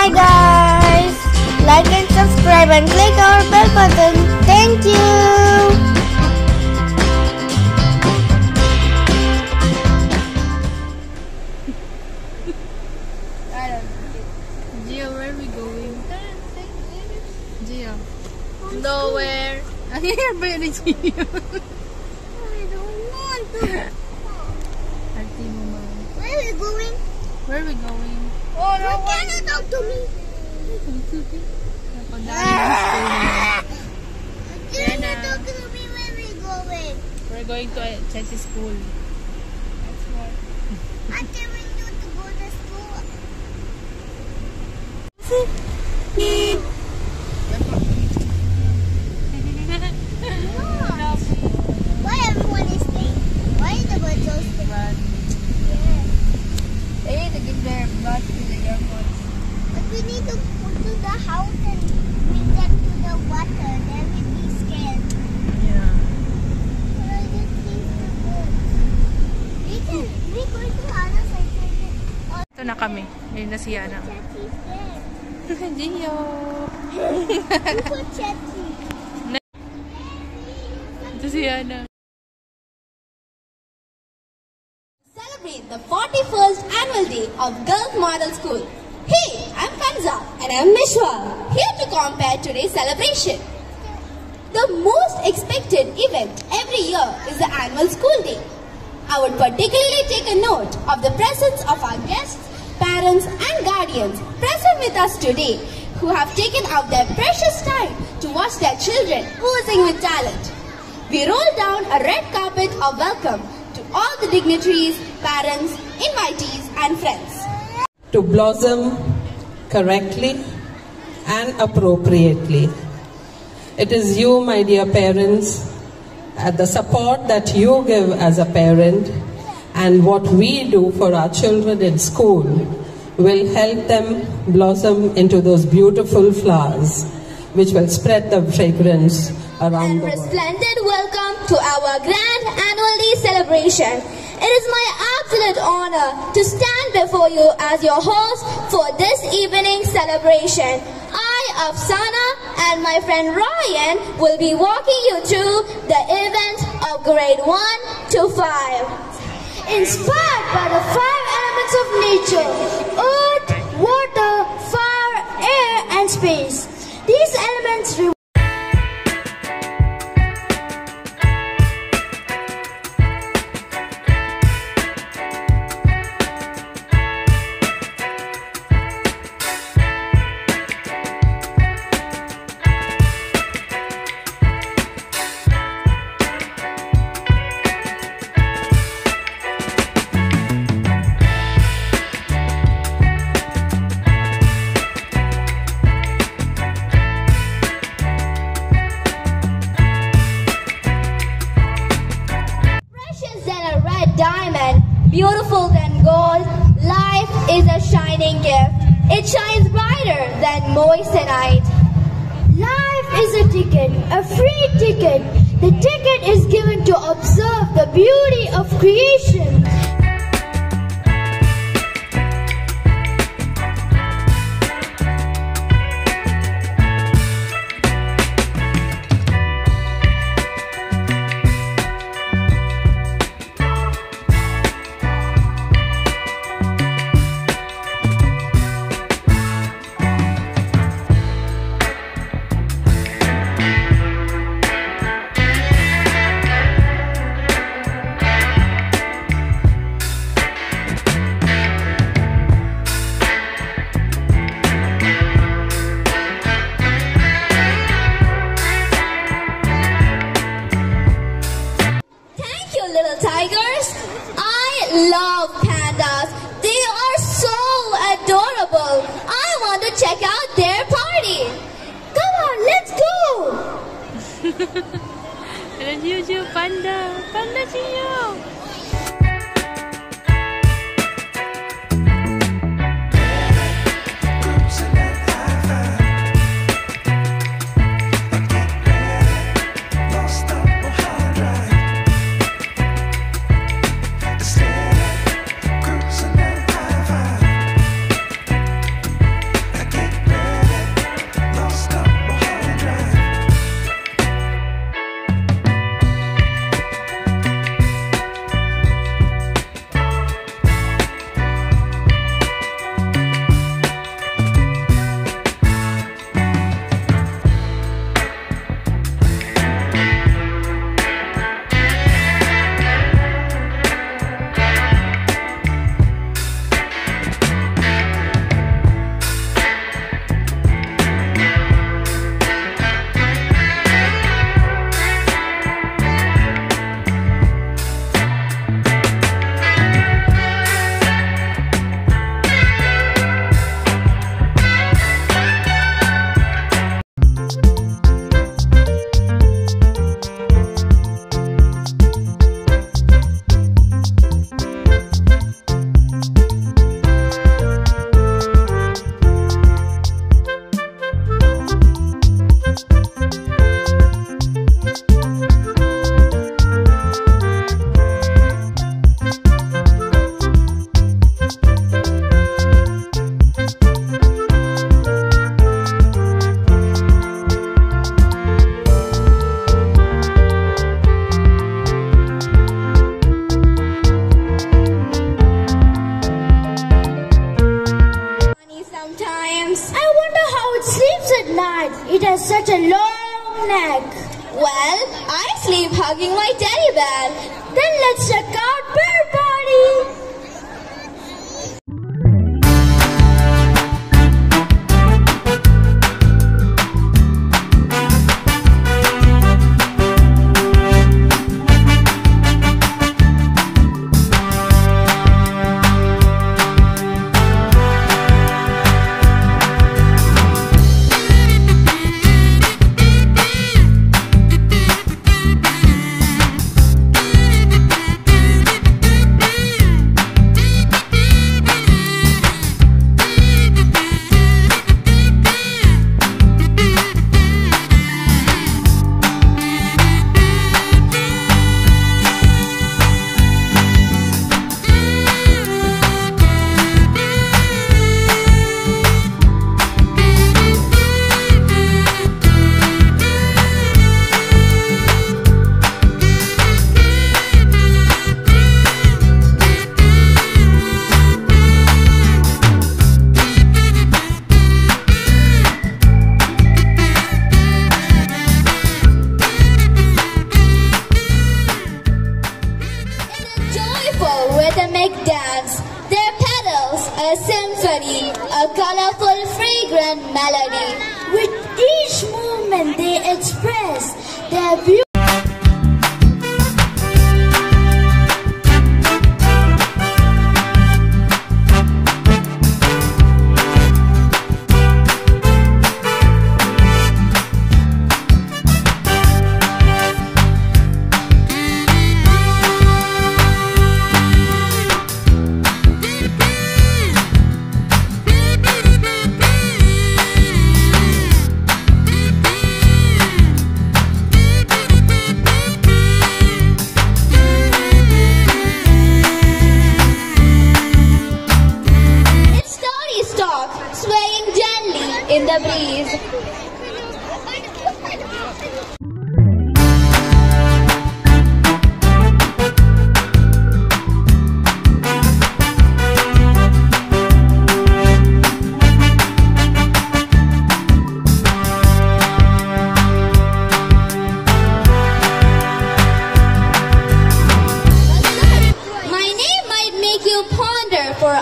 Bye guys. Like and subscribe and click our bell button. Thank you. Gia, where are we going? Gia. Nowhere. Ba yun Gia? I don't want to. Arte mo man. Where are we going? Where are we going? No. You to we going. We're going to uh, Chelsea School. I'm telling you to go to school. Why They need to give their blood to the airport. But we need to go to the house and bring them to the water. Then we'll be scared. Yeah. But I just the birds. We can, we going to other side. Ito na kami. Ayun na si Yana. Gio. Ito si Yana. Annual day of Girls Model School. Hey, I'm Kanza and I'm Mishwa, here to compare today's celebration. The most expected event every year is the annual school day. I would particularly take a note of the presence of our guests, parents and guardians present with us today who have taken out their precious time to watch their children oozing with talent. We roll down a red carpet of welcome to all the dignitaries, parents, invitees, and friends. to blossom correctly and appropriately. It is you, my dear parents, and the support that you give as a parent and what we do for our children in school will help them blossom into those beautiful flowers which will spread the fragrance around And the world. resplendent welcome to our grand annual day celebration. It is my absolute honor to stand before you as your host for this evening celebration. I, Afsana, and my friend Ryan will be walking you through the events of grade 1 to 5. Inspired by the five elements of nature earth, water, fire, air, and space. These elements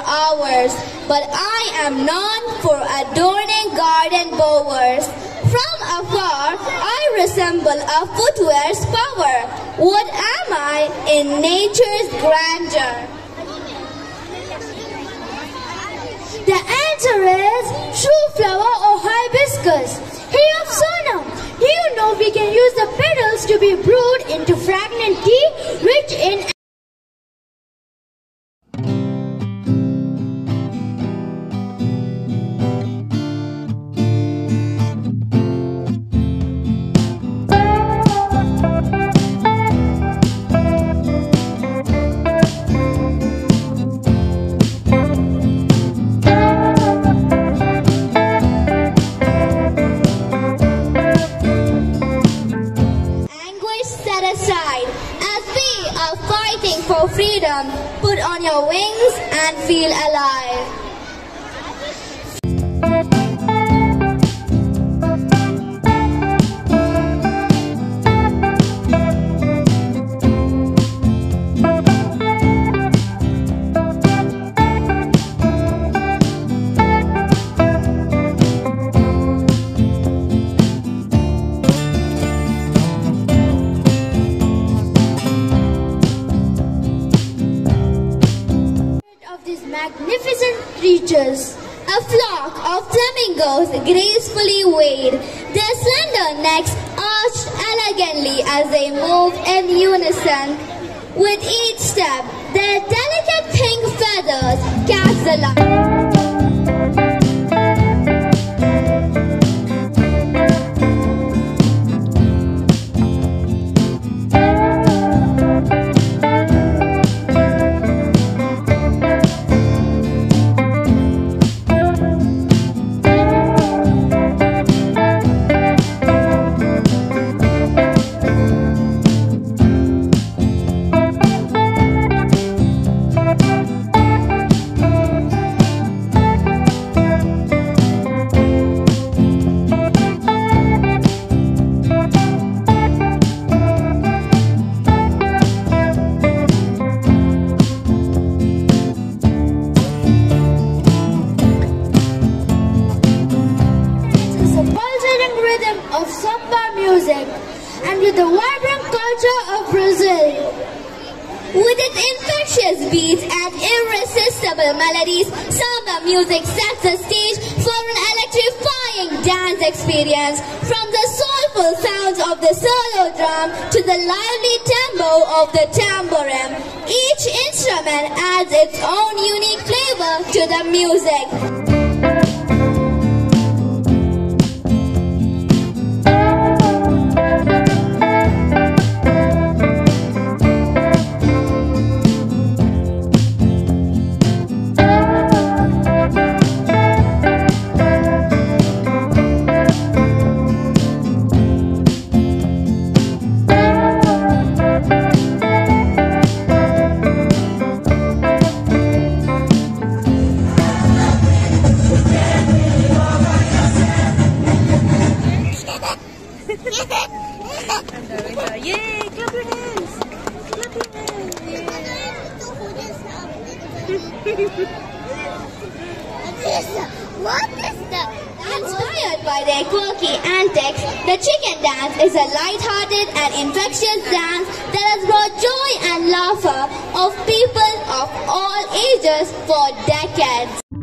hours, but I am known for adorning garden bowers. From afar, I resemble a footwear's power. What am I in nature's grandeur? The answer is shoe flower or hibiscus. Hey Afsana, do you know we can use the petals to be brewed into fragrant tea rich in fighting for freedom. Put on your wings and feel alive. A flock of flamingos gracefully wave, their slender necks arched elegantly as they move in unison. With each step, their delicate pink feathers catch the light. instrument adds its own unique flavor to the music. ages for decades.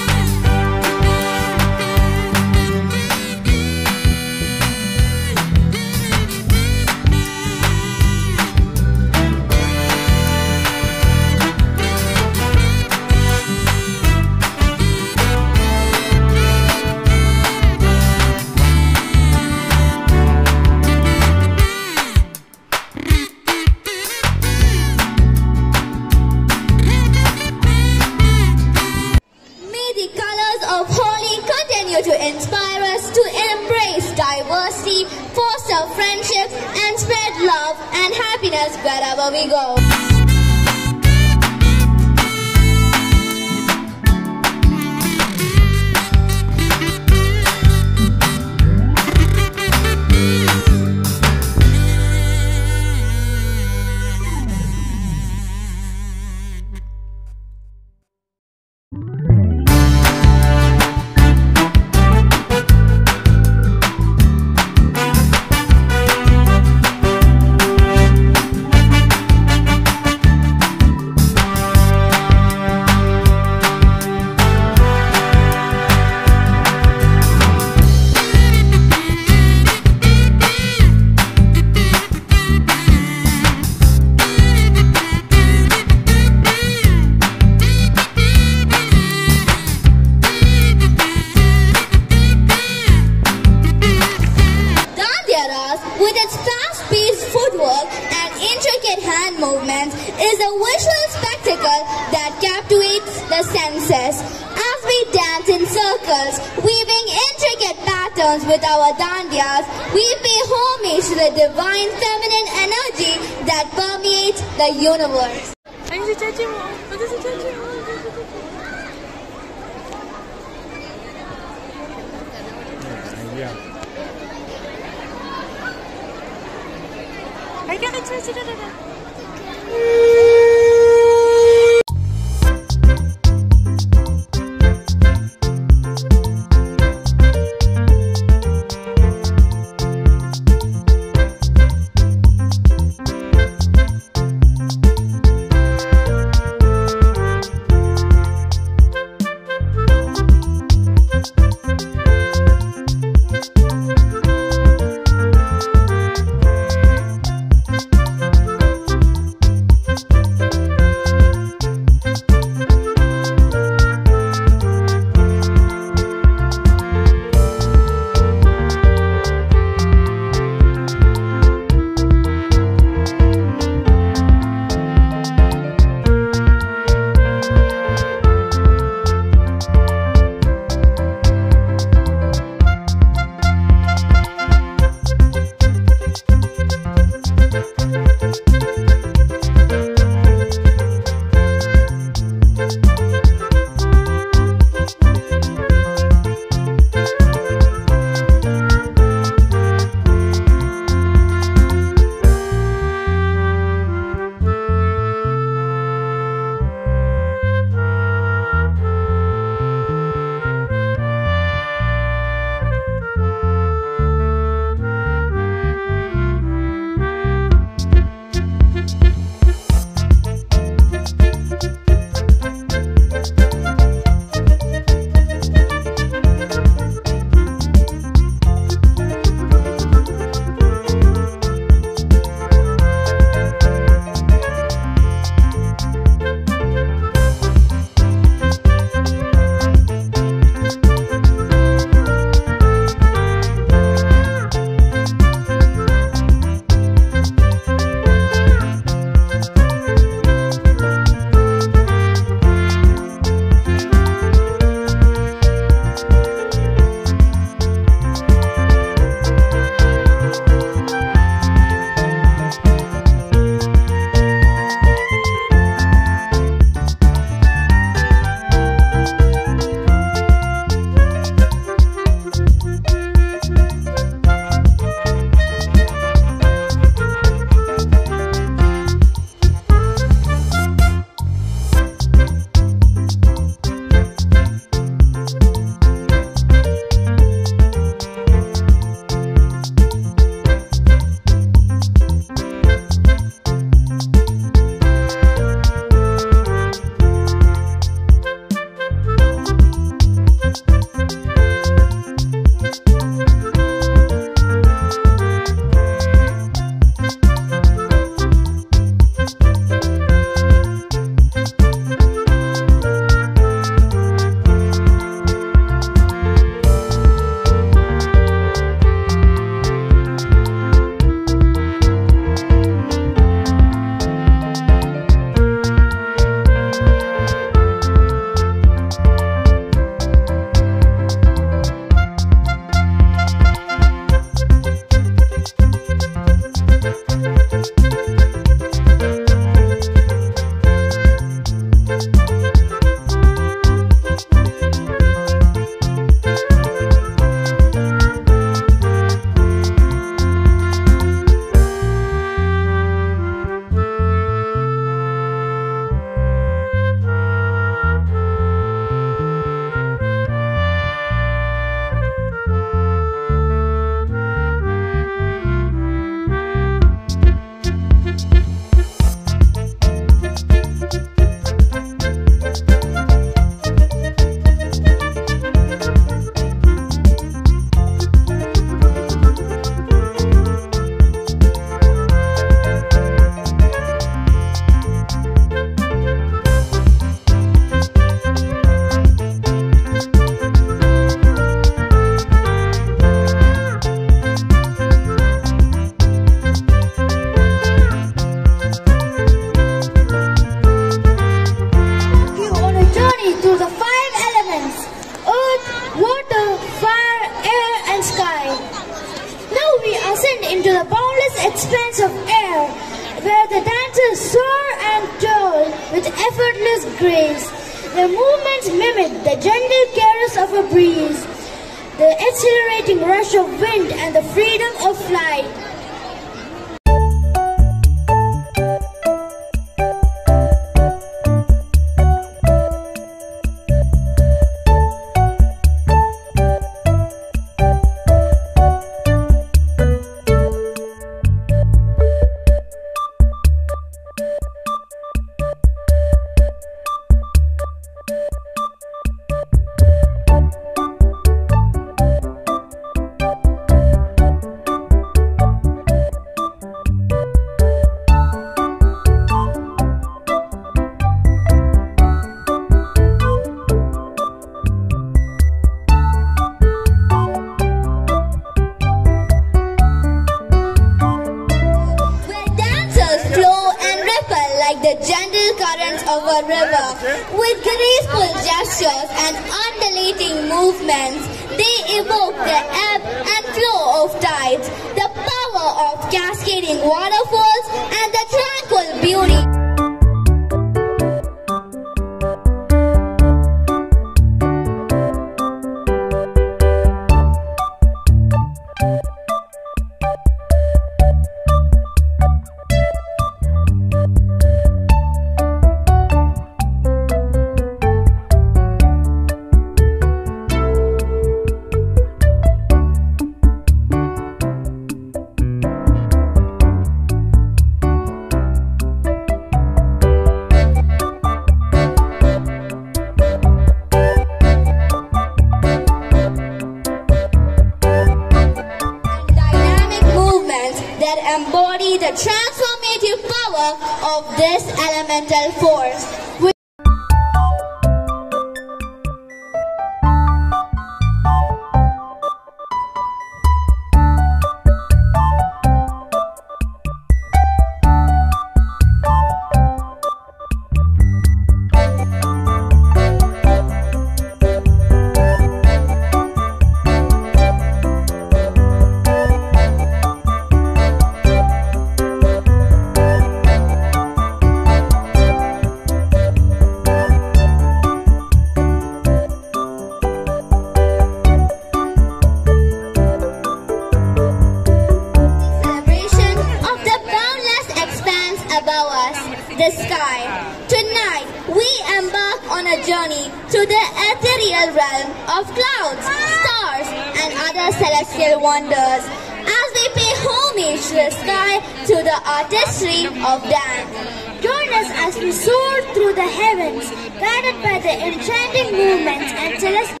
of dance, Join us as we soar through the heavens, guided by the enchanting movements and celestial.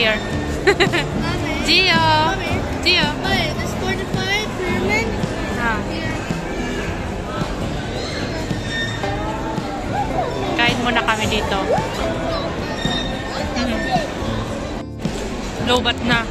here. Mommy. Gio. Mommy. Gio. Wait, it's ah. Kain muna kami dito. Mm. Lobat na.